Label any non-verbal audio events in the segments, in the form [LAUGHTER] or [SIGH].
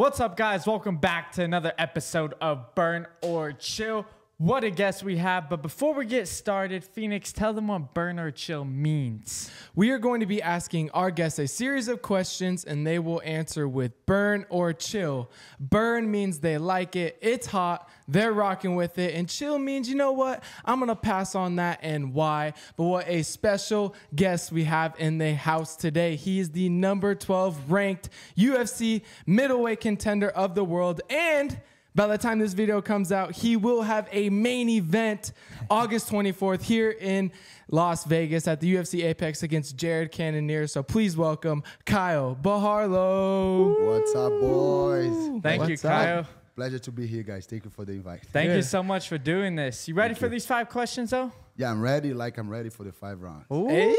What's up, guys? Welcome back to another episode of Burn or Chill. What a guest we have. But before we get started, Phoenix, tell them what burn or chill means. We are going to be asking our guests a series of questions and they will answer with burn or chill. Burn means they like it, it's hot, they're rocking with it. And chill means, you know what, I'm going to pass on that and why. But what a special guest we have in the house today. He is the number 12 ranked UFC middleweight contender of the world and by the time this video comes out, he will have a main event August 24th here in Las Vegas at the UFC Apex against Jared Cannonier. So please welcome Caio Borralho. What's up, boys? Thank you, What's up? Caio. Pleasure to be here, guys. Thank you for the invite. Thank Yeah. you so much for doing this. You ready for these five questions, though? Yeah, I'm ready. Like I'm ready for the five rounds. Hey,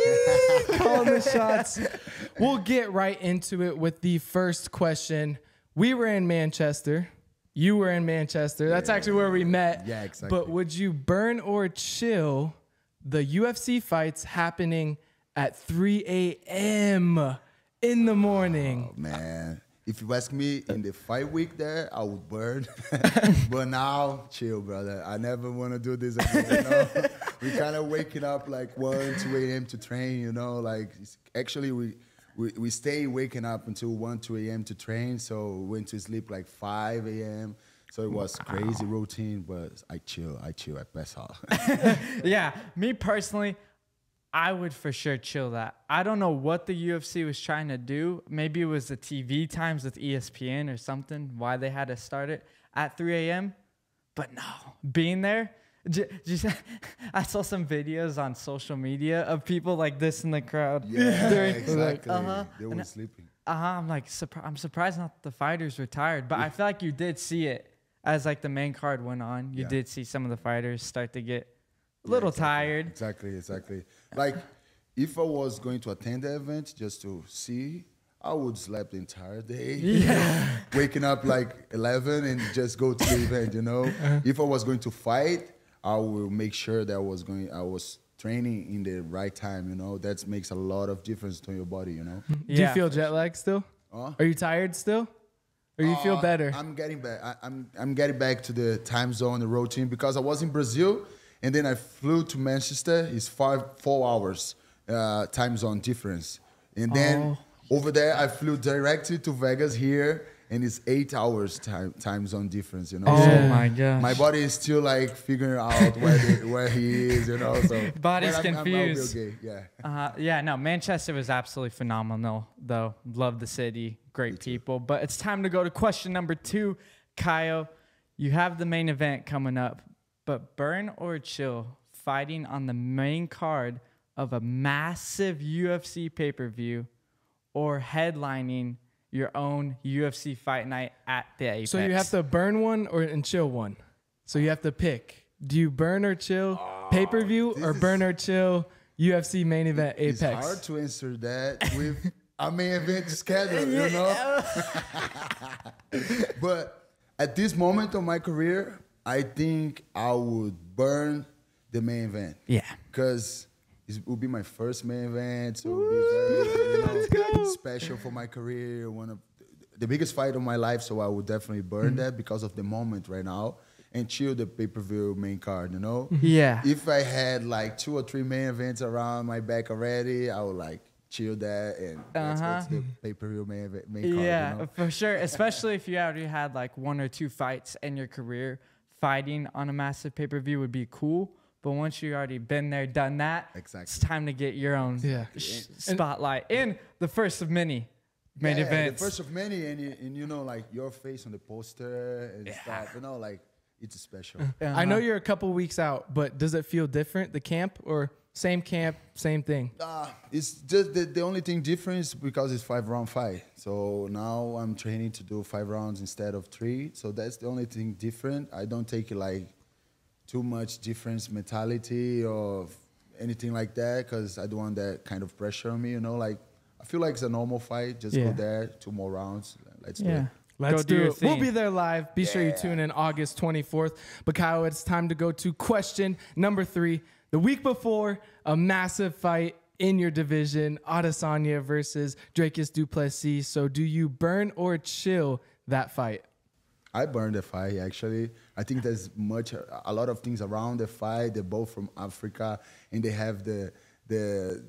[LAUGHS] calling the shots. We'll get right into it with the first question. We were in Manchester. You were in Manchester. That's actually where we met. Yeah, exactly. But would you burn or chill the UFC fights happening at 3 a.m. in the morning? Oh, Man, if you ask me in the fight week there, I would burn. [LAUGHS] but now, chill, brother. I never want to do this again. You know? [LAUGHS] we kind of waking up like 1, 2 a.m. to train, you know? Like, actually, we, we, we stay waking up until 1, 2 a.m. to train. So we went to sleep like 5 a.m. So it was crazy routine, but I chill. I chill at best hall. Yeah, me personally, I would for sure chill that. I don't know what the UFC was trying to do. Maybe it was the TV times with ESPN or something, why they had to start it at 3 a.m. But no, being there, j- just, [LAUGHS] I saw some videos on social media of people like this in the crowd. Yeah, [LAUGHS] during- exactly. uh-huh. They were sleeping. uh-huh. I'm like, surpri- I'm surprised not the fighters were tired, but I feel like you did see it as like the main card went on. You Yeah. did see some of the fighters start to get a Yeah, little exactly. tired. Exactly, exactly. Like, if I was going to attend the event just to see, I would sleep the entire day. Yeah. [LAUGHS] Waking up like 11 and just go to the event, you know? If I was going to fight, I will make sure that I was going, I was training in the right time, you know? That makes a lot of difference to your body, you know? Do you feel jet lag still? Huh? Are you tired still? Or you feel Uh, better? I'm getting back. I, I'm I'm getting back to the time zone, the routine, because I was in Brazil and then I flew to Manchester. It's five four hours uh, time zone difference, and then Oh. over there I flew directly to Vegas here, and it's eight hours time time zone difference. You know, Oh So my gosh. my body is still like figuring out where the, [LAUGHS] where he is. You know, so [LAUGHS] Body's I'm- I'm- confused. okay, Yeah. Uh, yeah, no, Manchester was absolutely phenomenal, though. Love the city, great people. But it's time to go to question number two. Caio, you have the main event coming up, but burn or chill fighting on the main card of a massive UFC pay per view or headlining your own UFC fight night at the Apex. So you have to burn one or and chill one. So you have to pick. Do you burn or chill ah, pay per view or Oh, burn or chill UFC main event Apex? It's Apex? hard to answer that [LAUGHS] with a main event schedule, you know. [LAUGHS] but at this moment of my career, I think I would burn the main event. Yeah. Because it will be my first main event, so it will be very you know, special for my career. One of the biggest fight of my life, so I would definitely burn that because of the moment right now and chill the pay per view main card. You know. Yeah. If I had like two or three main events around my back already, I would like chill that and let's Uh-huh. go to the pay per view main, event- main card. Yeah, You know? for sure. Especially if you already had like one or two fights in your career, fighting on a massive pay per view would be cool. But once you've already been there, done that, it's time to get your own Yeah. sh- spotlight and the first of many main yeah, events. The first of many, and you, and you know, like your face on the poster and stuff. You know, like it's special. I know you're a couple weeks out, but does it feel different? The camp or same camp, same thing? Uh, it's just the, the only thing different is because it's five round fight. So now I'm training to do five rounds instead of three. So that's the only thing different. I don't take it like too much difference mentality or anything like that because I don't want that kind of pressure on me. You know, like I feel like it's a normal fight. Just Yeah. go there, two more rounds. Let's do it. Let's Go do, your it. We'll be there live. Be sure you tune in August 24th. But Caio, it's time to go to question number three. The week before, a massive fight in your division, Adesanya versus Dricus Du Plessis. So do you burn or chill that fight? I burned the fight actually. I think there's much a lot of things around the fight. They're both from Africa and they have the the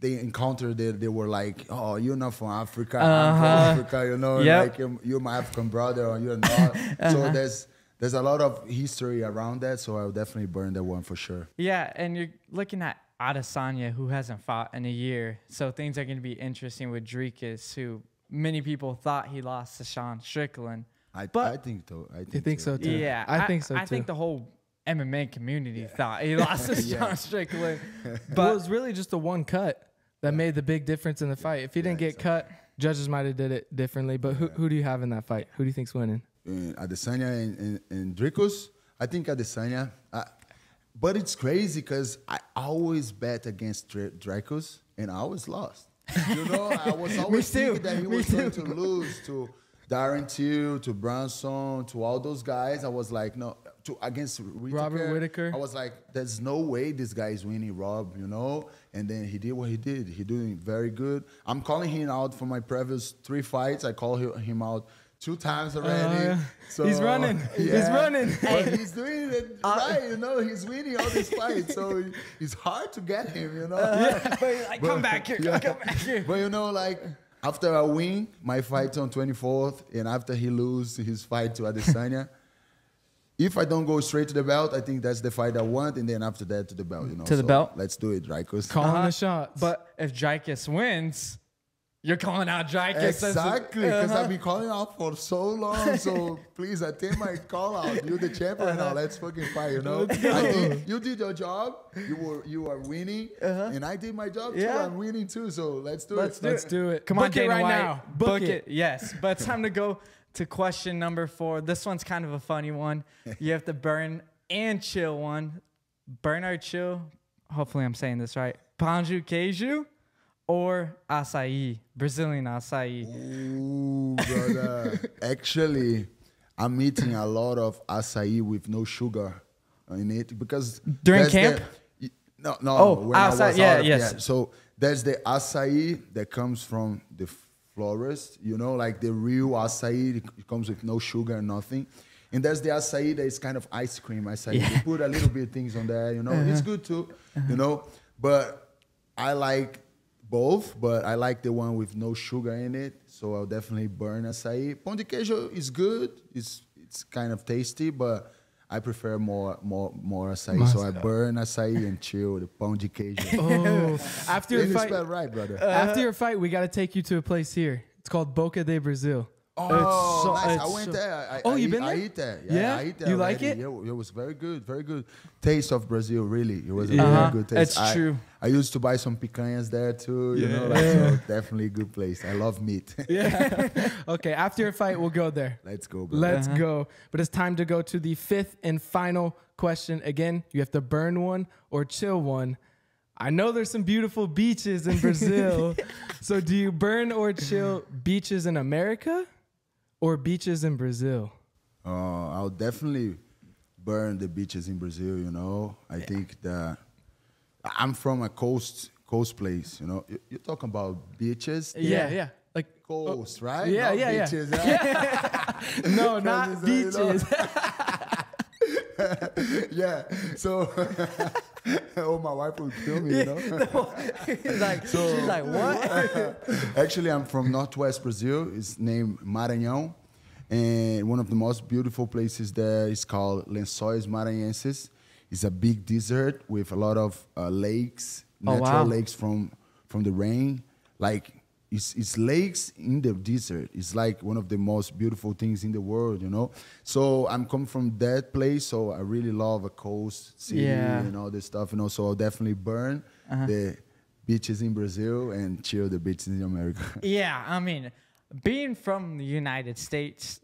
they encountered they, they were like, Oh, you're not from Africa, I'm from Uh-huh. Africa, you know, Yep. like you're, you're my African brother or you're not. [LAUGHS] So there's there's a lot of history around that, so I'll definitely burn that one for sure. Yeah, and you're looking at Adesanya, who hasn't fought in a year. So things are going to be interesting with Dricus, who many people thought he lost to Sean Strickland. I But- I think so. I think, You think so too? Yeah, I, think so too. I think the whole MMA community thought he lost to [LAUGHS] Yeah. Sean Strickland. [LAUGHS] but But it was really just the one cut that made the big difference in the fight. If he didn't get cut, judges might have did it differently. But who, who do you have in that fight? Who do you think's winning? uh, Adesanya and, and, and Dricus. I think Adesanya. Uh, but it's crazy because I always bet against Dr- Dricus and I always lost. You know, I was [LAUGHS] always thinking that he Me was going to lose to Darren Till, to Brunson, to all those guys. I was like, no, to against Whittaker, Robert Whittaker. I was like, there's no way this guy is winning Rob, you know? And then he did what he did. He doing very good. I'm calling him out for my previous three fights. I call him out two times oh, already. yeah. He's running. [LAUGHS] He's running. But he's doing it uh, right, you know. He's winning all these fights, so it's hard to get him, you know. [LAUGHS] but he's like, come back here, Yeah. come back here. But you know, like after I win my fight on 24th, and after he lose his fight to Adesanya, [LAUGHS] if I don't go straight to the belt, I think that's the fight I want, and then after that to the belt, you know. To the So belt? Let's do it, right? 'Cause- Calling Uh-huh. the shots. But if Dricus wins, you're calling out Dricus. as Exactly, because Uh-huh. I've been calling out for so long. So [LAUGHS] please attend my call out. You're the champion Uh-huh. now. Let's fucking fight. You know, I did, you did your job. You were you are winning, and I did my job too. Uh-huh. Yeah. I'm winning too. So let's do Let's it. do Let's it. do it. Come Book on, it right White. now. Book, Book it. it. Yes, but it's [LAUGHS] time to go to question number four. This one's kind of a funny one. You have to burn and chill one. Burn or chill. Hopefully, I'm saying this right. Pão de queijo or acai, Brazilian acai. Ooh, brother. [LAUGHS] Actually, I'm eating a lot of acai with no sugar in it because During that's the- camp? no, no. Oh, when I was acai, yeah, of- yes. So there's the acai that comes from the florist, you know, like the real acai. It comes with no sugar, nothing. And there's the acai that is kind of ice cream acai. Yeah. You put a little bit of things on there, you know. It's uh-huh. good too, you uh-huh. know. But I like both, but I like the one with no sugar in it. So I'll definitely burn acai. Pão de queijo is good. It's it's kind of tasty, but I prefer more more more acai. So I burn acai and chill the pão de queijo. [LAUGHS] oh, after your fight, right, brother. after your fight, we got to take you to a place here. It's called Boca de Brazil. Oh, so- nice. I went so- there. I, Oh, I, you eat- been I there? eat there. Yeah? Yeah, I eat there You like it? Yeah, it was very good, very good. Taste of Brazil, really. It was a very good taste. It's I, true. I used to buy some picanhas there too. You know, like, so definitely a good place. I love meat. [LAUGHS] Yeah. [LAUGHS] okay, after your fight, we'll go there. Let's go, bro. Let's Uh-huh. go. But it's time to go to the fifth and final question. Again, you have to burn one or chill one. I know there's some beautiful beaches in Brazil. [LAUGHS] so do you burn or chill beaches in America or beaches in Brazil? Uh, I'll definitely burn the beaches in Brazil. You know, I think that I'm from a coast coast place. You know, you, you talk about beaches, Yeah, Yeah. yeah. Like coast, right? Yeah, Not yeah, yeah. beaches, [LAUGHS] yeah. no, [LAUGHS] not Because, you know- beaches. [LAUGHS] yeah. So, [LAUGHS] oh, my wife will kill me. You know. [LAUGHS] Like, she's like, what? [LAUGHS] Actually, I'm from Northwest Brazil. It's named Maranhão. And one of the most beautiful places there is called Lençóis Maranhenses. It's a big desert with a lot of uh, lakes, Oh, natural wow. lakes from, from the rain. Like, it's, it's lakes in the desert. It's like one of the most beautiful things in the world, you know? So I'm coming from that place, so I really love a coast city Yeah. and all this stuff, you know? So I'll definitely burn Uh-huh. the beaches in Brazil and chill the beaches in America. [LAUGHS] Yeah, I mean, being from the United States,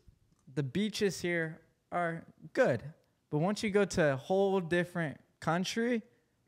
the beaches here are good. But once you go to a whole different country,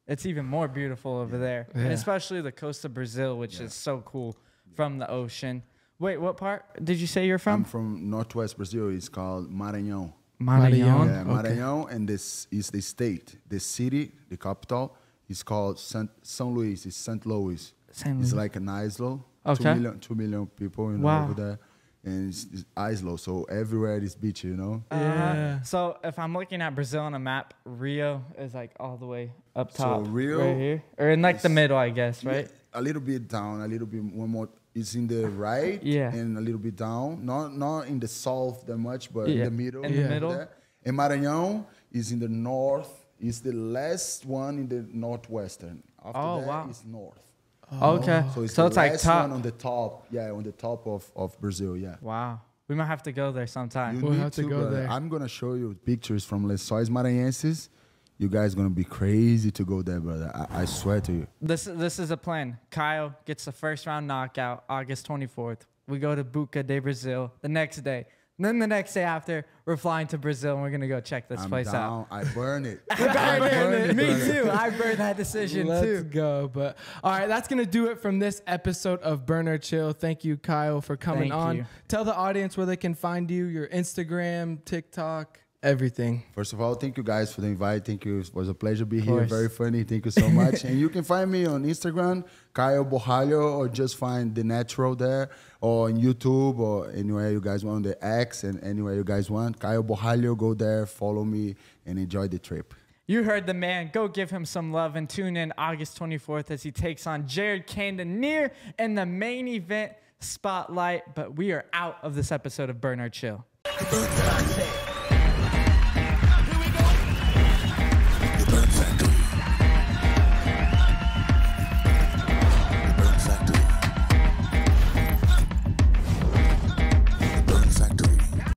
it's even more beautiful over there. And especially the coast of Brazil, which is so cool from the ocean. Wait, what part did you say you're from? I'm from? from Northwest Brazil. It's called Maranhão. Maranhão. Yeah, okay. Maranhão, and this is the state. The city, the capital, is called Saint, São Luís. It's St. Louis. Saint Louis. It's like an island. Okay. Two million, two million people you know, Wow. over there. and it's, it's ice low, so everywhere is beach, you know. Uh-huh. Yeah. So if I'm looking at Brazil on a map, Rio is like all the way up So top, Rio right here, or in like the middle, I guess, right? A little bit down, a little bit one more. It's in the right, Yeah. and a little bit down. Not not in the south that much, but Yeah, in the middle. in the over middle. there. And Maranhão is in the north. It's the last one in the northwestern. After Oh, that, wow. it's north. Oh. Okay, So it's so the it's like top. one on the top. Yeah, on the top of, of Brazil. Yeah. Wow, we might have to go there sometime. You We'll need have to go brother. there. I'm gonna show you pictures from Lençóis Maranhenses. You guys gonna be crazy to go there, brother. I, I swear to you. This this is a plan. Caio gets the first round knockout August 24th. We go to Buca de Brazil the next day. And then the next day after, we're flying to Brazil and we're gonna go check this I'm place down. I burn it. out. [LAUGHS] I burn it, Me too. I burn that decision too. Let's go. But all right, that's gonna do it from this episode of Burn or Chill. Thank you, Caio, for coming Thank on. you. Tell the audience where they can find you, your Instagram, TikTok, everything. First of all, thank you guys for the invite. Thank you. It was a pleasure to be here. Very funny. Thank you so [LAUGHS] much. and you can find me on Instagram, Caio Borralho, or just find the natural there, or on YouTube, or anywhere you guys want, the X, and anywhere you guys want. Caio Borralho, go there, follow me, and enjoy the trip. You heard the man. Go give him some love and tune in August 24th as he takes on Jared Cannonier in the main event spotlight. But we are out of this episode of Burn or Chill. Burn